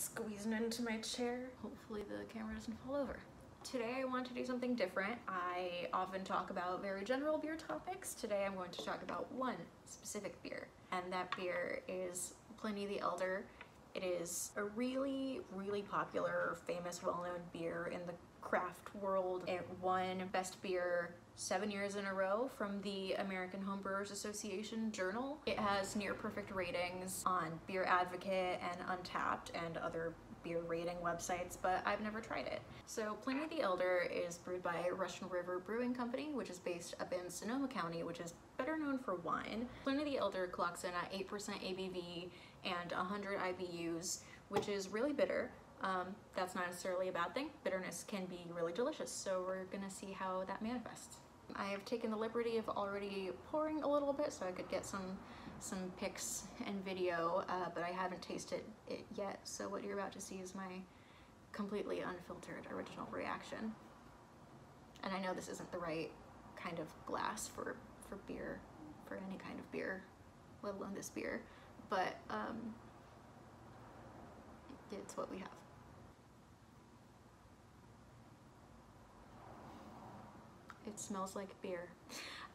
squeezing into my chair. Hopefully the camera doesn't fall over. Today I want to do something different. I often talk about very general beer topics. Today I'm going to talk about one specific beer, and that beer is Pliny the Elder. It is a really, really popular, famous, well-known beer in the craft world. It won Best Beer seven years in a row from the American Homebrewers Association Journal. It has near perfect ratings on Beer Advocate and Untappd and other beer rating websites, but I've never tried it. So Pliny the Elder is brewed by Russian River Brewing Company, which is based up in Sonoma County, which is better known for wine. Pliny the Elder clocks in at 8% ABV and 100 IBUs, which is really bitter. Um, that's not necessarily a bad thing. Bitterness can be really delicious, so we're gonna see how that manifests. I have taken the liberty of already pouring a little bit so I could get some some pics and video, uh, but I haven't tasted it yet, so what you're about to see is my completely unfiltered original reaction. And I know this isn't the right kind of glass for, for beer, for any kind of beer, let alone this beer, but um, it's what we have. It smells like beer.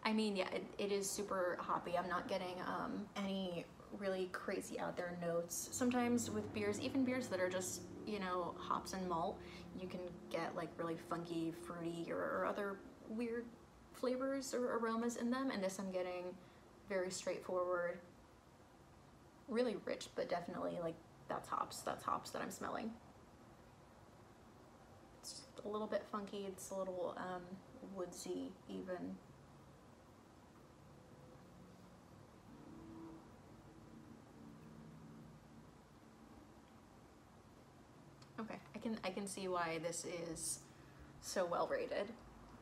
I mean, yeah, it, it is super hoppy. I'm not getting um, any really crazy out there notes. Sometimes with beers, even beers that are just, you know, hops and malt, you can get like really funky, fruity, or, or other weird flavors or aromas in them. And this I'm getting very straightforward, really rich, but definitely like that's hops. That's hops that I'm smelling. A little bit funky. It's a little um, woodsy even. Okay, I can I can see why this is so well rated.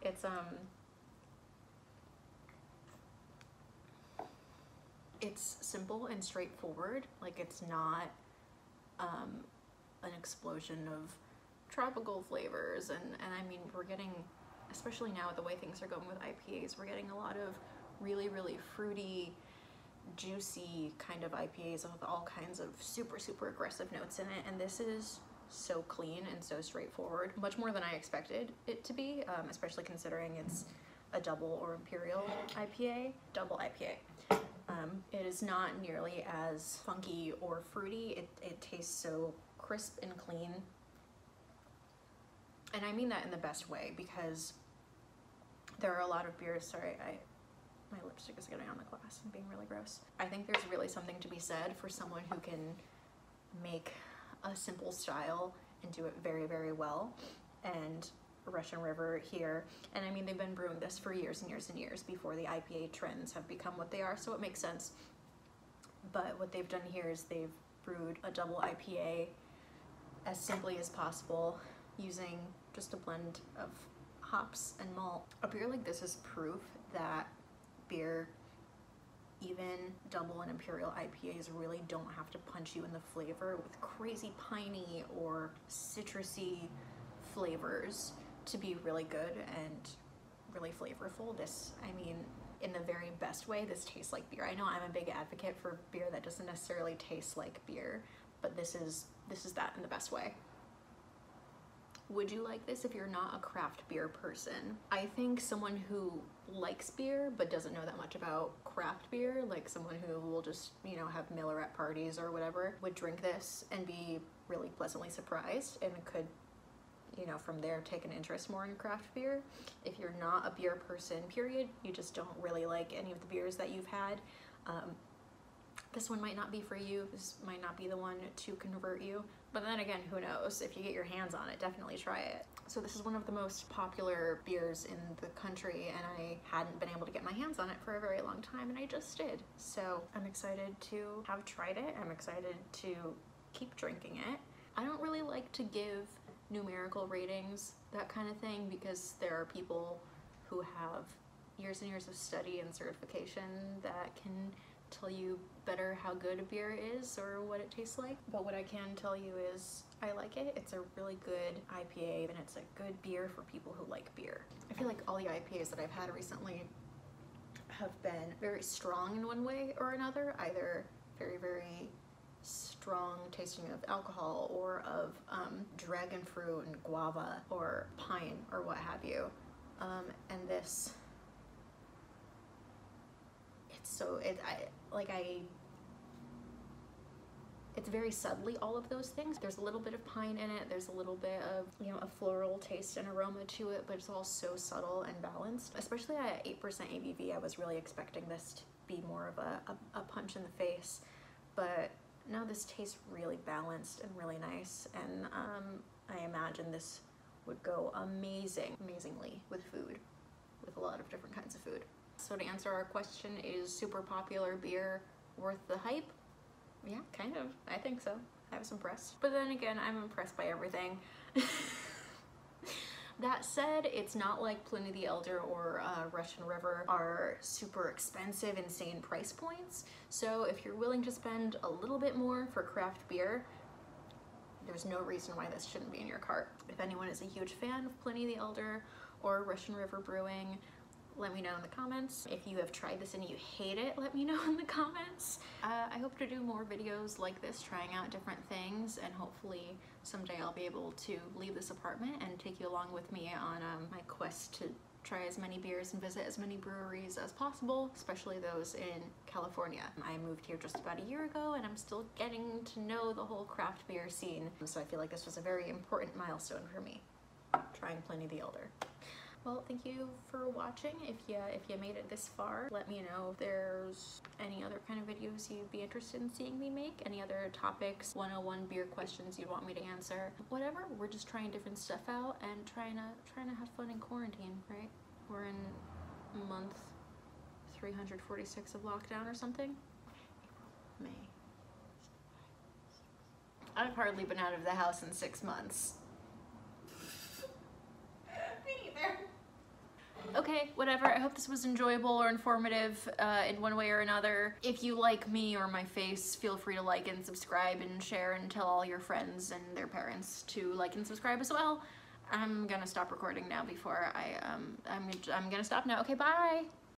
It's um it's simple and straightforward. Like it's not um an explosion of tropical flavors and and I mean we're getting especially now with the way things are going with IPAs, we're getting a lot of really really fruity juicy kind of IPAs with all kinds of super super aggressive notes in it and this is so clean and so straightforward, much more than I expected it to be, um, especially considering it's a double or imperial IPA, double IPA. Um, it is not nearly as funky or fruity. It, it tastes so crisp and clean. And I mean that in the best way because there are a lot of beers, sorry, I, my lipstick is getting on the glass and being really gross. I think there's really something to be said for someone who can make a simple style and do it very, very well. And Russian River here, and I mean, they've been brewing this for years and years and years before the IPA trends have become what they are, so it makes sense. But what they've done here is they've brewed a double IPA as simply as possible using just a blend of hops and malt. A beer like this is proof that beer even double and imperial IPAs really don't have to punch you in the flavor with crazy piney or citrusy flavors to be really good and really flavorful. This, I mean, in the very best way, this tastes like beer. I know I'm a big advocate for beer that doesn't necessarily taste like beer, but this is this is that in the best way. Would you like this if you're not a craft beer person? I think someone who likes beer but doesn't know that much about craft beer, like someone who will just, you know, have Miller at parties or whatever, would drink this and be really pleasantly surprised and could you know, from there take an interest more in craft beer. If you're not a beer person, period, you just don't really like any of the beers that you've had, um, this one might not be for you. This might not be the one to convert you. But then again, who knows? If you get your hands on it, definitely try it. So this is one of the most popular beers in the country and I hadn't been able to get my hands on it for a very long time and I just did. So I'm excited to have tried it. I'm excited to keep drinking it. I don't really like to give numerical ratings, that kind of thing, because there are people who have years and years of study and certification that can tell you better how good a beer is or what it tastes like. But what I can tell you is I like it. It's a really good IPA and it's a good beer for people who like beer. I feel like all the IPAs that I've had recently have been very strong in one way or another, either very, very strong tasting of alcohol or of um, dragon fruit and guava or pine or what have you. Um, and this, so it I like I. It's very subtly all of those things. There's a little bit of pine in it. There's a little bit of you know a floral taste and aroma to it, but it's all so subtle and balanced. Especially at eight percent ABV, I was really expecting this to be more of a, a, a punch in the face, but no, this tastes really balanced and really nice. And um, I imagine this would go amazing, amazingly with food, with a lot of different kinds of food. So to answer our question, is super popular beer worth the hype? Yeah, kind of. I think so. I was impressed. But then again, I'm impressed by everything. That said, it's not like Pliny the Elder or uh, Russian River are super expensive, insane price points. So if you're willing to spend a little bit more for craft beer, there's no reason why this shouldn't be in your cart. If anyone is a huge fan of Pliny the Elder or Russian River Brewing, let me know in the comments. If you have tried this and you hate it, let me know in the comments. Uh, I hope to do more videos like this, trying out different things, and hopefully someday I'll be able to leave this apartment and take you along with me on um, my quest to try as many beers and visit as many breweries as possible, especially those in California. I moved here just about a year ago and I'm still getting to know the whole craft beer scene, so I feel like this was a very important milestone for me, trying Pliny the Elder. Well, thank you for watching. If you if you made it this far, let me know if there's any other kind of videos you'd be interested in seeing me make, any other topics, 101 beer questions you'd want me to answer. Whatever, we're just trying different stuff out and trying to trying to have fun in quarantine, right? We're in month 346 of lockdown or something. May. I've hardly been out of the house in six months. Okay, whatever. I hope this was enjoyable or informative uh, in one way or another. If you like me or my face, feel free to like and subscribe and share and tell all your friends and their parents to like and subscribe as well. I'm gonna stop recording now before I, um, I'm, I'm gonna stop now. Okay, bye!